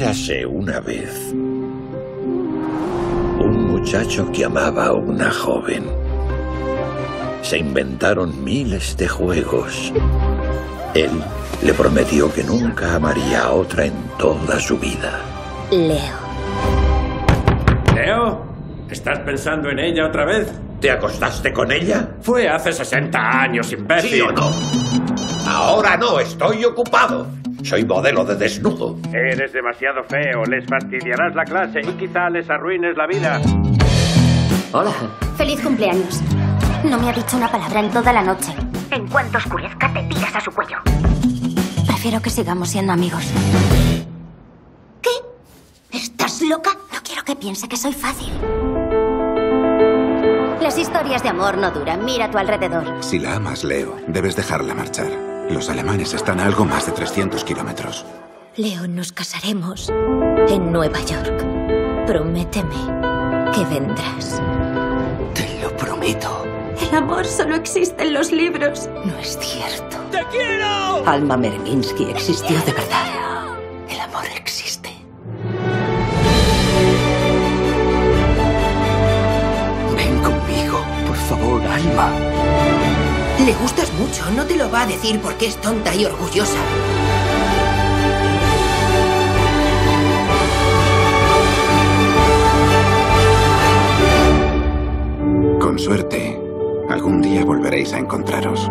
Érase una vez un muchacho que amaba a una joven. Se inventaron miles de juegos. Él le prometió que nunca amaría a otra en toda su vida. Leo. ¿Leo? ¿Estás pensando en ella otra vez? ¿Te acostaste con ella? Fue hace 60 años, imbécil. ¿Sí o no? Ahora no, estoy ocupado. Soy modelo de desnudo. Eres demasiado feo, les fastidiarás la clase y quizá les arruines la vida. Hola. Feliz cumpleaños. No me ha dicho una palabra en toda la noche. En cuanto oscurezca, te tiras a su cuello. Prefiero que sigamos siendo amigos. ¿Qué? ¿Estás loca? No quiero que piense que soy fácil. Las historias de amor no duran. Mira a tu alrededor. Si la amas, Leo, debes dejarla marchar. Los alemanes están a algo más de 300 kilómetros. Leo, nos casaremos en Nueva York. Prométeme que vendrás. Te lo prometo. El amor solo existe en los libros. No es cierto. ¡Te quiero! Alma Mereminsky existió de verdad. El amor existe. Ven conmigo, por favor, Alma. Le gustas mucho, no te lo va a decir porque es tonta y orgullosa. Con suerte, algún día volveréis a encontraros.